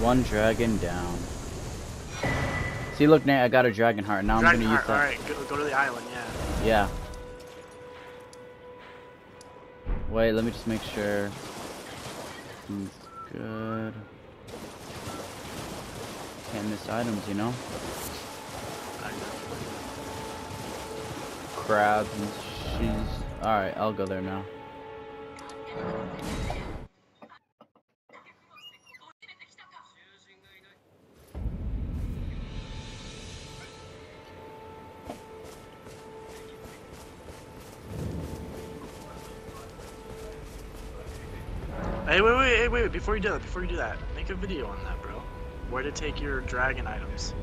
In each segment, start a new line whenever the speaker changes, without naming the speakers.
One dragon down. See, look, Nate, I got a dragon heart. Now
Dragon
I'm gonna
heart.
use that.
Alright, go, go to the island, yeah.
Yeah. Wait, let me just make sure. Everything's good. Can't miss items, you know? Crabs and cheese. Alright, I'll go there now.
Hey, wait, wait, wait, wait, before you do that, before you do that, make a video on that, bro. Where to take your dragon items.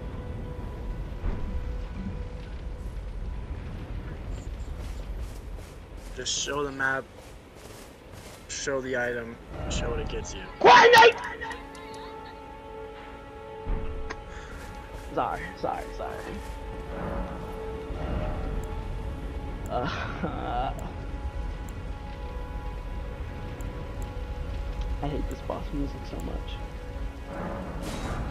Just show the map, show the item, show what it gets you.
Quiet night! Sorry, sorry, sorry. Uh, I hate this boss music so much.